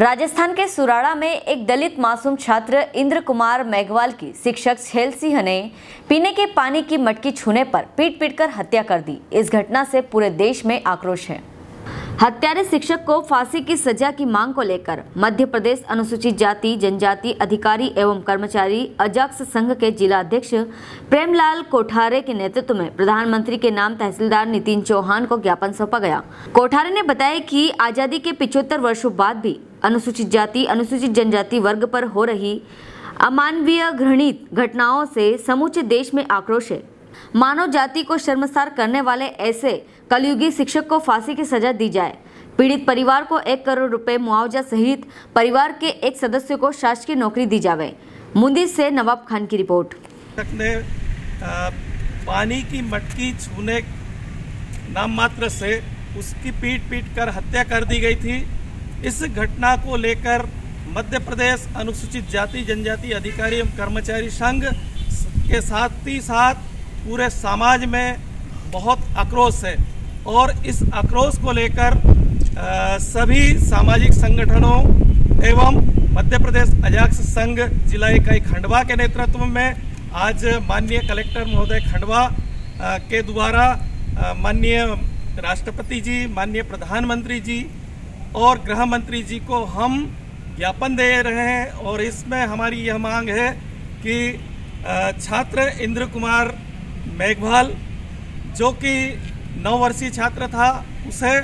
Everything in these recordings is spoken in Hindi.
राजस्थान के सुराड़ा में एक दलित मासूम छात्र इंद्र कुमार मेघवाल की शिक्षक छेल सिंह ने पीने के पानी की मटकी छूने पर पीट पीट कर हत्या कर दी। इस घटना से पूरे देश में आक्रोश है। हत्यारे शिक्षक को फांसी की सजा की मांग को लेकर मध्य प्रदेश अनुसूचित जाति, जनजाति अधिकारी एवं कर्मचारी अजाक्स संघ के जिला अध्यक्ष प्रेमलाल कोठारे के नेतृत्व में प्रधानमंत्री के नाम तहसीलदार नितिन चौहान को ज्ञापन सौंपा गया। कोठारे ने बताया कि आज़ादी के पिछहत्तर वर्षों बाद भी अनुसूचित जाति, अनुसूचित जनजाति वर्ग पर हो रही अमानवीय घृणित घटनाओं से समूचे देश में आक्रोश है। मानव जाति को शर्मसार करने वाले ऐसे कलयुगी शिक्षक को फांसी की सजा दी जाए। पीड़ित परिवार को एक करोड़ रुपए मुआवजा सहित परिवार के एक सदस्य को शासकीय नौकरी दी जावे। मुंदी से नवाब खान की रिपोर्ट। ने पानी की मटकी छूने नाम मात्र से उसकी पीट पीट कर हत्या कर दी गई थी। इस घटना को लेकर मध्य प्रदेश अनुसूचित जाति, जनजाति अधिकारी एवं कर्मचारी संघ के साथ ही साथ पूरे समाज में बहुत आक्रोश है। और इस आक्रोश को लेकर सभी सामाजिक संगठनों एवं मध्य प्रदेश अजाक्स संघ जिला इकाई खंडवा के नेतृत्व में आज माननीय कलेक्टर महोदय खंडवा के द्वारा माननीय राष्ट्रपति जी, माननीय प्रधानमंत्री जी और गृह मंत्री जी को हम ज्ञापन दे रहे हैं और इसमें हमारी यह मांग है कि छात्र इंद्र कुमार मेघवाल, जो कि नौ वर्षीय छात्र था, उसे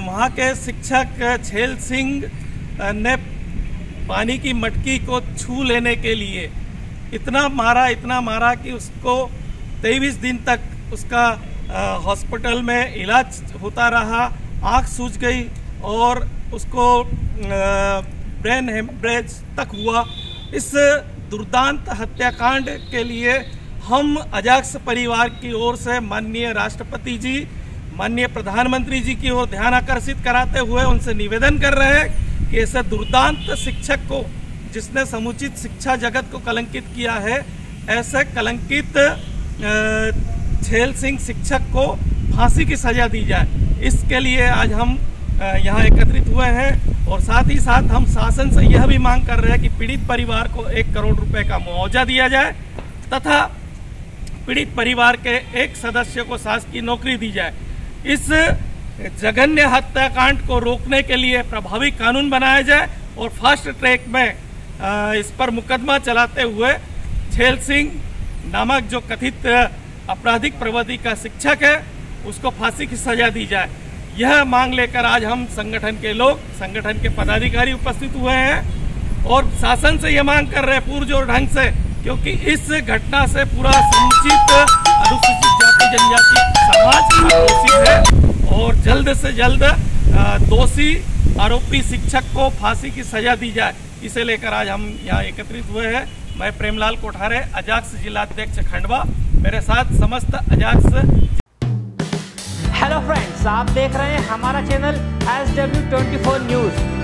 वहाँ के शिक्षक छेल सिंह ने पानी की मटकी को छू लेने के लिए इतना मारा इतना मारा कि उसको तेईस दिन तक उसका हॉस्पिटल में इलाज होता रहा, आँख सूज गई और उसको ब्रेन हेमरेज तक हुआ। इस दुर्दांत हत्याकांड के लिए हम अजाक्स परिवार की ओर से माननीय राष्ट्रपति जी, माननीय प्रधानमंत्री जी की ओर ध्यान आकर्षित कराते हुए उनसे निवेदन कर रहे हैं कि ऐसे दुर्दांत शिक्षक को, जिसने समुचित शिक्षा जगत को कलंकित किया है, ऐसे कलंकित छेल सिंह शिक्षक को फांसी की सजा दी जाए। इसके लिए आज हम यहाँ एकत्रित हुए हैं और साथ ही साथ हम शासन से यह भी मांग कर रहे हैं कि पीड़ित परिवार को एक करोड़ रुपए का मुआवजा दिया जाए तथा पीड़ित परिवार के एक सदस्य को शासकीय नौकरी दी जाए। इस जघन्य हत्याकांड को रोकने के लिए प्रभावी कानून बनाया जाए और फास्ट ट्रैक में इस पर मुकदमा चलाते हुए छेल सिंह नामक जो कथित आपराधिक प्रवृत्ति का शिक्षक है, उसको फांसी की सजा दी जाए। यह मांग लेकर आज हम संगठन के लोग, संगठन के पदाधिकारी उपस्थित हुए हैं और शासन से यह मांग कर रहे हैं पुरजोर ढंग से क्योंकि इस घटना से पूरा समुचित अनुसूचित जाति, जनजाति, समाज आक्रोशित है और जल्द से जल्द दोषी आरोपी शिक्षक को फांसी की सजा दी जाए। इसे लेकर आज हम यहाँ एकत्रित हुए हैं। मैं प्रेमलाल कोठारे, अजाक्स जिलाध्यक्ष खंडवा। मेरे साथ समस्त अजाक्स हेलो फ्रेंड्स आप देख रहे हैं हमारा channel S W twenty four news